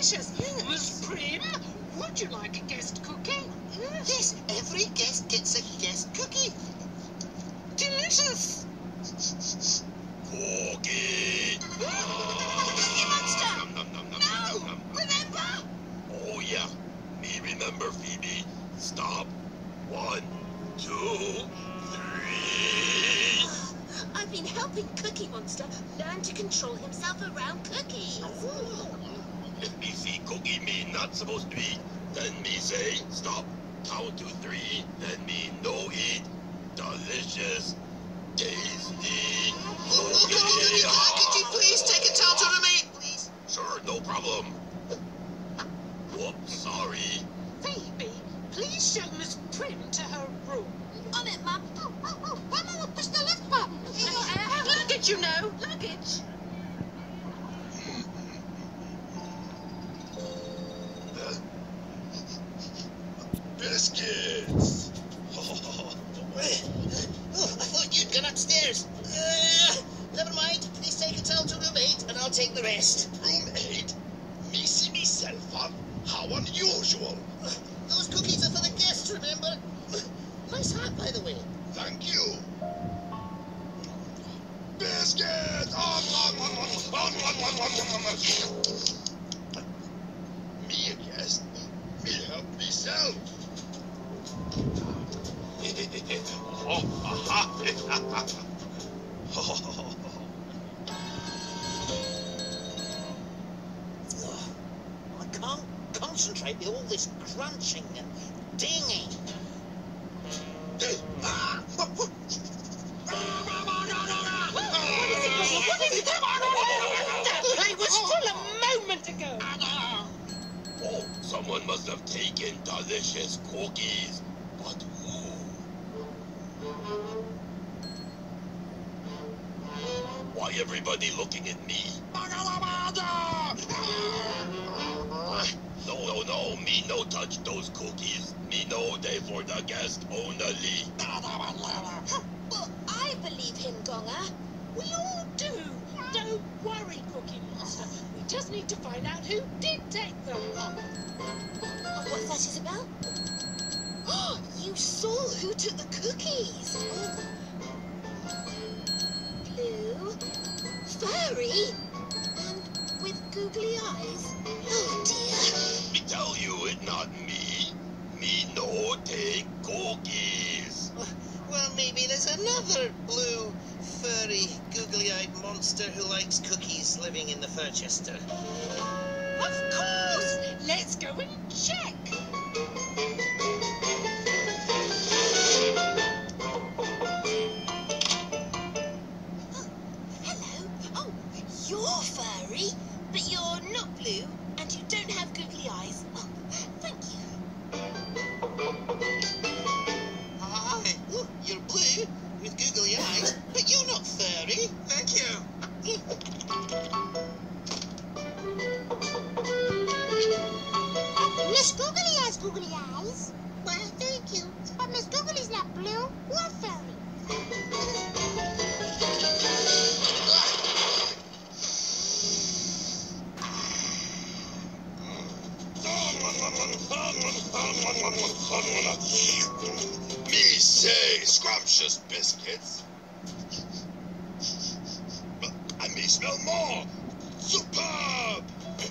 look delicious. Miss Prim, would you like a guest cookie? Yes, every guest gets a guest cookie. Delicious! Cookie! Cookie monster! Nom, nom, nom, nom, No! nom, nom. Remember? Oh yeah, me remember Phoebe. Stop. One, two, three. I've been helping Cookie Monster learn to control himself around cookies. Oh. If me see Cookie me not supposed to eat, then me say stop. Count to three, then me no eat. Delicious, tasty cookie. Could you please take a time to remain, please? Sure, no problem. Whoops, sorry. Phoebe, please show Miss Prim to her room. On it, Mum. Mama, push the left button. Luggage, you know, luggage. biscuits! Oh, I thought you'd gone upstairs. Uh, never mind. Please take it out to room 8 and I'll take the rest. Room 8? Me see myself, huh? How unusual. Those cookies are for the guests, remember? Nice hat, by the way. Thank you. Biscuits! me, yes. Me help myself. Oh, aha. Ugh, I can't concentrate with all this crunching and dinging. That play was full a moment ago. Oh, someone must have taken delicious cookies. But who? Why everybody looking at me? No, no, no, me no touch those cookies. Me no, they for the guest only. Well, I believe him, Gonger. We all do. Don't worry, Cookie Monster. We just need to find out who did take them. What's that, Isabel? You saw who took the cookies. Blue, furry, and with googly eyes. Oh dear. Me tell you it not me. Me no take cookies. Well, maybe there's another blue, furry, googly-eyed monster who likes cookies living in the Furchester. Of course. Let's go and check. Miss Googly has googly eyes. Well, thank you. But Miss Googly's not blue or furry. Me say scrumptious biscuits. But May smell more. Superb!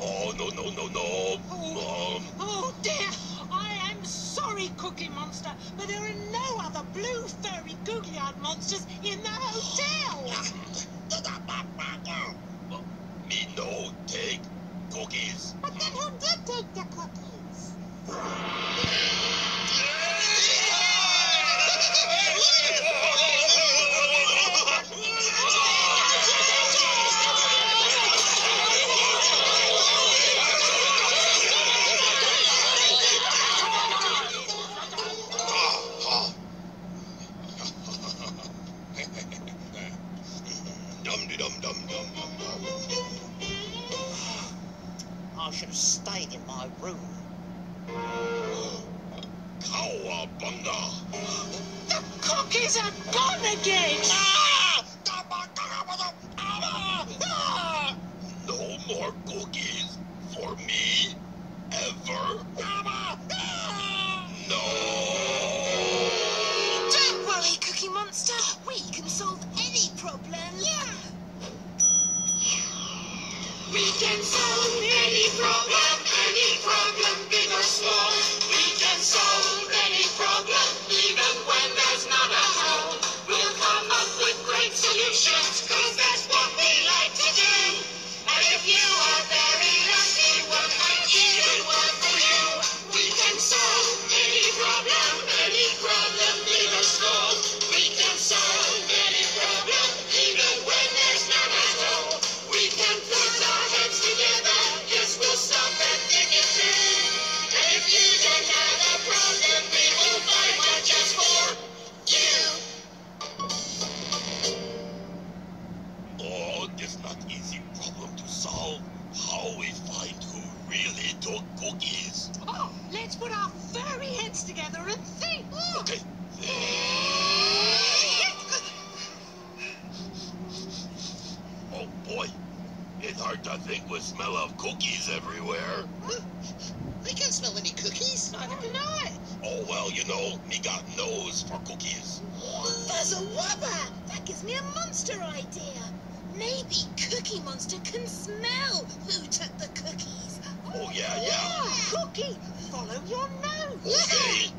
oh, no, no, no, no. Um, Oh dear. I am sorry, Cookie Monster, but there are no other blue, furry, googly-eyed monsters in the hotel. me no take cookies. But then who did take the cookies? dum. I should have stayed in my room. Cowabunga! The cookies are gone again! Ah! No more cookies for me ever. No! Don't worry, Cookie Monster. We can solve any problem. Yeah. We can solve any problem, problem, big or small. We can solve any problem, even when there's not a all. We'll come up with great solutions, cause boy, it's hard to think with smell of cookies everywhere. I can't smell any cookies. Neither can I. Oh well, you know, me got nose for cookies. Fuzzer Wubber! That gives me a monster idea. Maybe Cookie Monster can smell who took the cookies. Oh yeah, yeah. Cookie, follow your nose. Okay.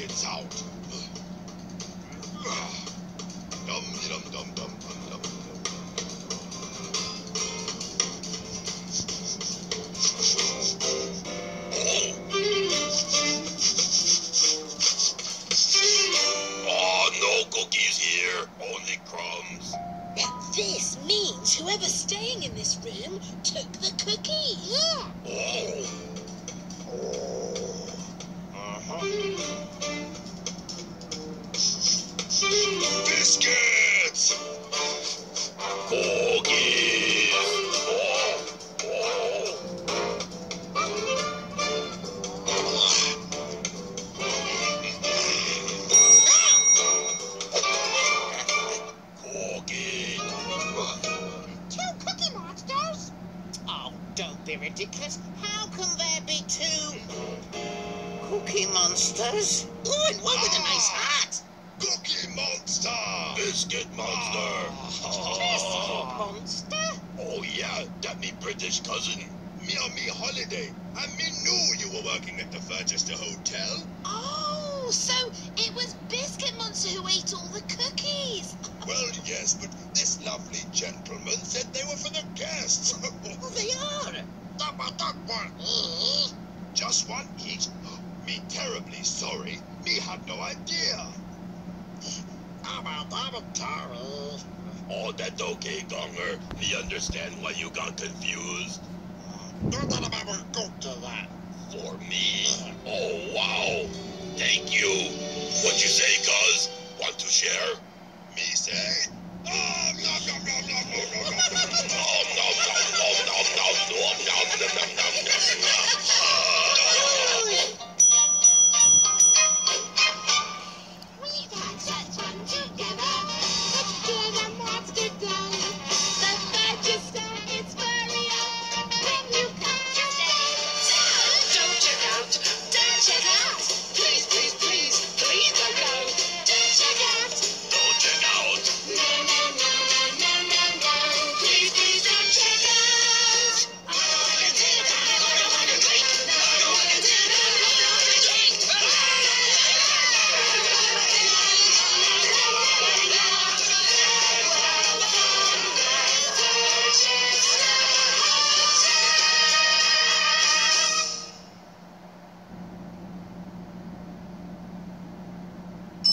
Biscuits out. Dum dum dum dum dum dum. Oh, no cookies here, only crumbs. This means whoever's staying in this room took the cookies. Yeah. Oh. Oh. Uh-huh. Biscuits! Cookies! Oh. Oh. Cookie! Two cookie monsters? Oh, don't be ridiculous. How can there be two cookie monsters? Biscuit Monster! Biscuit monster? Oh yeah, that me British cousin. Me on me holiday. And me knew you were working at the Furchester Hotel. Oh, so it was Biscuit Monster who ate all the cookies. Well, yes, but this lovely gentleman said they were for the guests. Oh, they are. Dabba dabba. Just one each. Me terribly sorry. Me had no idea. Oh, that's okay, Gonger. Me understand why you got confused. Don't let him ever go to that. For me? Oh, wow. Thank you. What you say, cuz? Want to share? Me say? Nom, nom, nom, nom, nom, nom, nom, nom, nom,